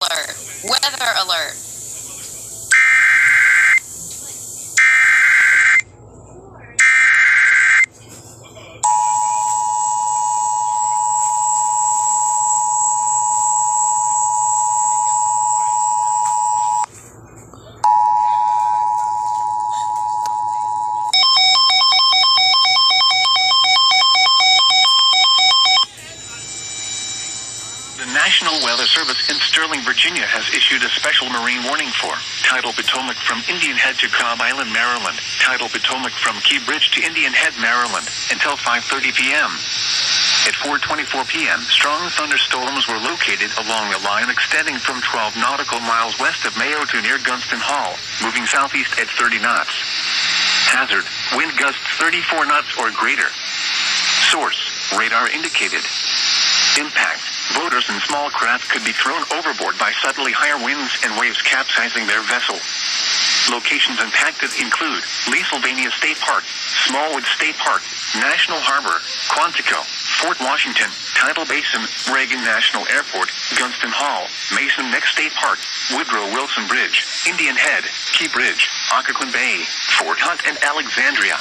alert. Weather alert. The National Weather Service in Sterling, Virginia has issued a special marine warning for Tidal Potomac from Indian Head to Cobb Island, Maryland. Tidal Potomac from Key Bridge to Indian Head, Maryland until 5:30 p.m. At 4:24 p.m., strong thunderstorms were located along the line extending from 12 nautical miles west of Mayo to near Gunston Hall, moving southeast at 30 knots. Hazard: wind gusts 34 knots or greater. Source: radar indicated. Impact. Boaters and small craft could be thrown overboard by suddenly higher winds and waves capsizing their vessel. Locations impacted include Leesylvania State Park, Smallwood State Park, National Harbor, Quantico, Fort Washington, Tidal Basin, Reagan National Airport, Gunston Hall, Mason Neck State Park, Woodrow Wilson Bridge, Indian Head, Key Bridge, Occoquan Bay, Fort Hunt, and Alexandria.